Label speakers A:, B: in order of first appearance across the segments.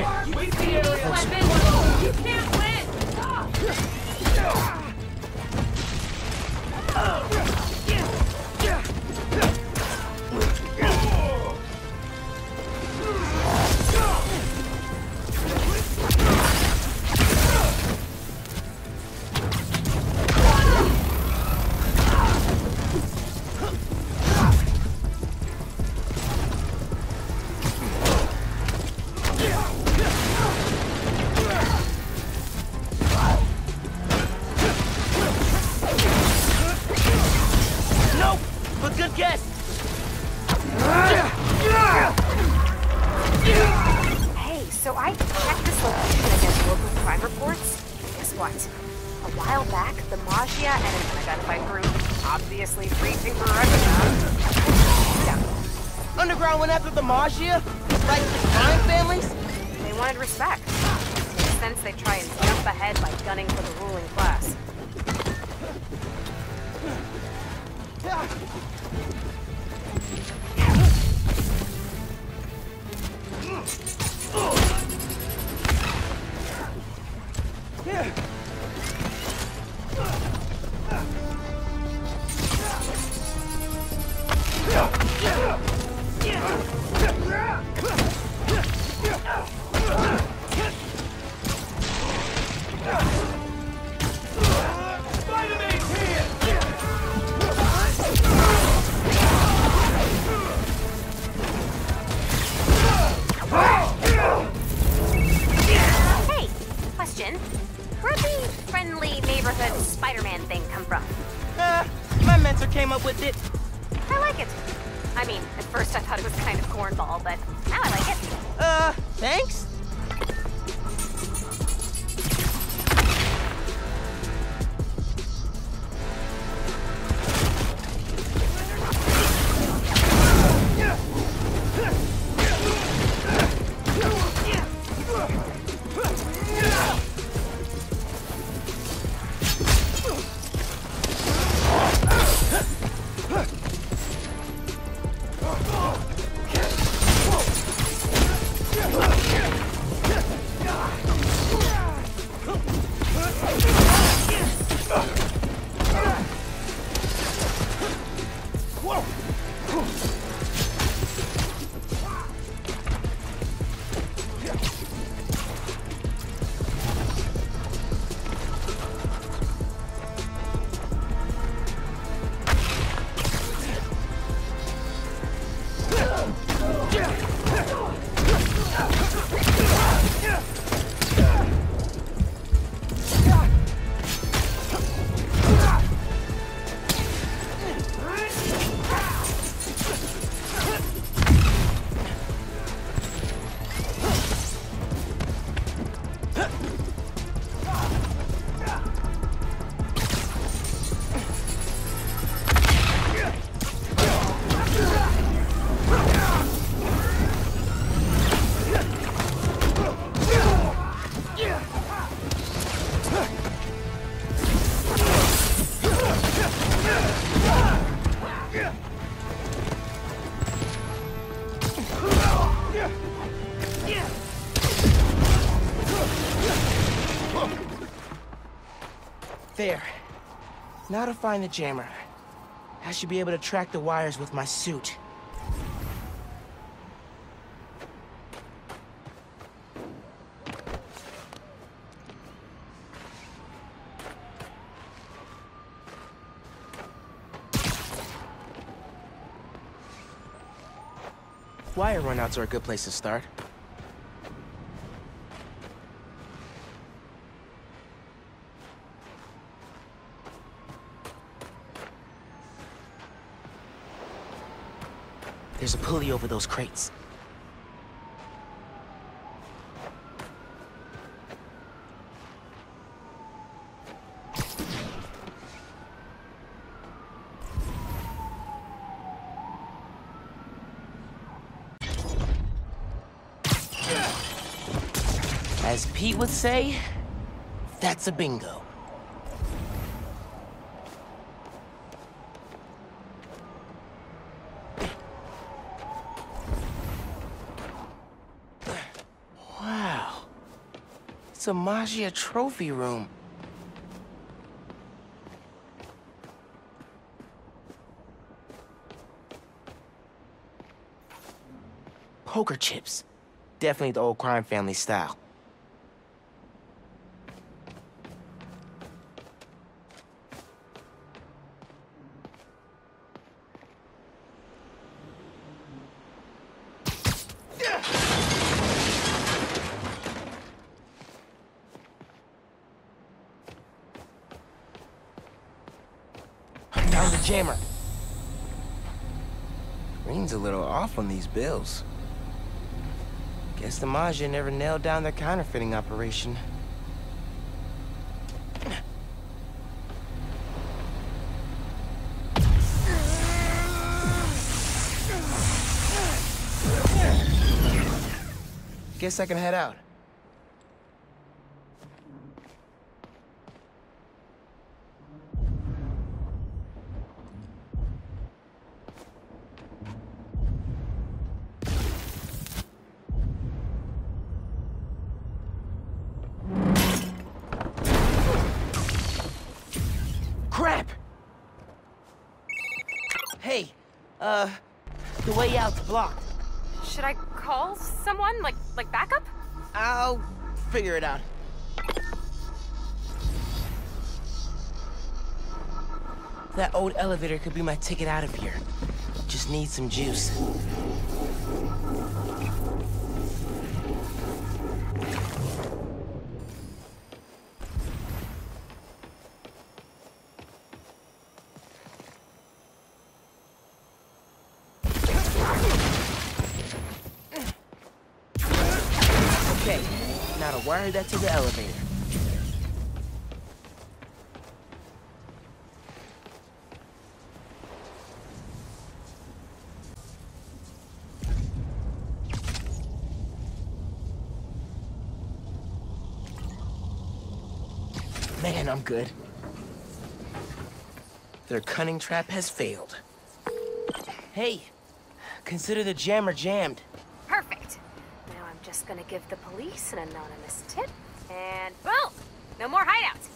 A: Okay. A while back, the Maggia and an unidentified group, obviously reaching for. Yeah.
B: Underground went after the Maggia? Like the crime families?
A: They wanted respect. Makes sense they try and jump ahead by gunning for the ruling class. Hey, question. Where'd the friendly neighborhood Spider-Man thing come from?
B: Uh, my mentor came up with it.
A: I like it. I mean, at first I thought it was kind of cornball, but now I like it.
B: Uh, thanks? There. Now to find the jammer. I should be able to track the wires with my suit. Wire runouts are a good place to start. There's a pulley over those crates. As Pete would say, that's a bingo. It's a Maggia trophy room. Poker chips. Definitely the old crime family style. Found the jammer. Green's a little off on these bills. Guess the Maggia never nailed down their counterfeiting operation. Guess I can head out. Hey, uh, the way out's blocked.
A: Should I call someone? Like, like backup?
B: I'll figure it out. That old elevator could be my ticket out of here. Just need some juice. Okay, to wire that to the elevator. Man, I'm good. Their cunning trap has failed. Hey, consider the jammer jammed.
A: Perfect. Now I'm just gonna give the police an anonymous tip, and boom! No more hideouts.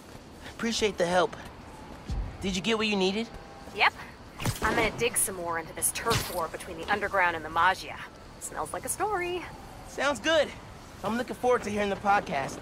B: Appreciate the help. Did you get what you needed?
A: Yep. I'm gonna dig some more into this turf war between the underground and the Maggia. Smells like a story.
B: Sounds good. I'm looking forward to hearing the podcast.